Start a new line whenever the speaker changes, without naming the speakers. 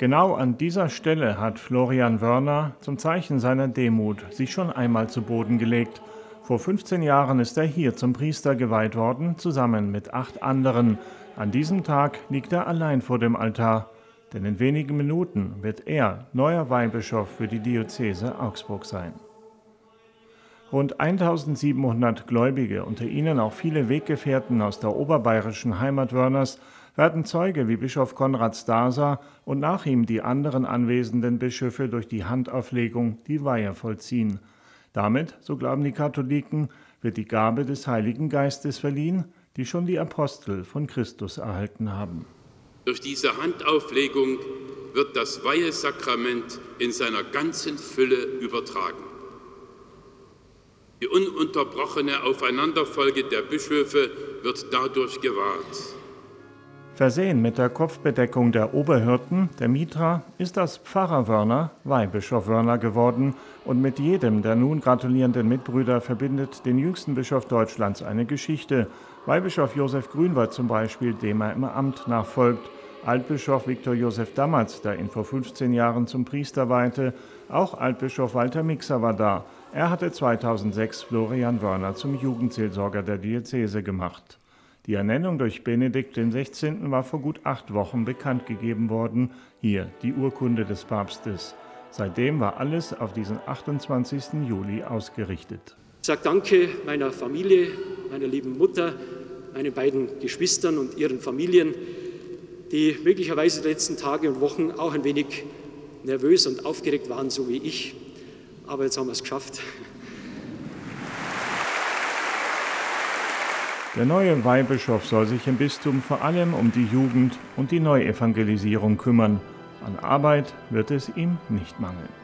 Genau an dieser Stelle hat Florian Wörner zum Zeichen seiner Demut sich schon einmal zu Boden gelegt. Vor 15 Jahren ist er hier zum Priester geweiht worden, zusammen mit acht anderen. An diesem Tag liegt er allein vor dem Altar, denn in wenigen Minuten wird er neuer Weihbischof für die Diözese Augsburg sein. Rund 1700 Gläubige, unter ihnen auch viele Weggefährten aus der oberbayerischen Heimat Wörners, werden Zeuge wie Bischof Konrad Staser und nach ihm die anderen anwesenden Bischöfe durch die Handauflegung die Weihe vollziehen. Damit, so glauben die Katholiken, wird die Gabe des Heiligen Geistes verliehen, die schon die Apostel von Christus erhalten haben.
Durch diese Handauflegung wird das Weihesakrament in seiner ganzen Fülle übertragen. Die ununterbrochene Aufeinanderfolge der Bischöfe wird dadurch gewahrt.
Versehen mit der Kopfbedeckung der Oberhirten, der Mitra, ist das Pfarrer Wörner Weihbischof Wörner geworden und mit jedem der nun gratulierenden Mitbrüder verbindet den jüngsten Bischof Deutschlands eine Geschichte. Weihbischof Josef Grünwald zum Beispiel, dem er im Amt nachfolgt, Altbischof Viktor Josef Dammertz, der ihn vor 15 Jahren zum Priester weihte, auch Altbischof Walter Mixer war da. Er hatte 2006 Florian Wörner zum Jugendseelsorger der Diözese gemacht. Die Ernennung durch Benedikt XVI. war vor gut acht Wochen bekannt gegeben worden. Hier die Urkunde des Papstes. Seitdem war alles auf diesen 28. Juli ausgerichtet.
Ich sage Danke meiner Familie, meiner lieben Mutter, meinen beiden Geschwistern und ihren Familien, die möglicherweise die letzten Tage und Wochen auch ein wenig nervös und aufgeregt waren, so wie ich. Aber jetzt haben wir es geschafft.
Der neue Weihbischof soll sich im Bistum vor allem um die Jugend und die Neuevangelisierung kümmern. An Arbeit wird es ihm nicht mangeln.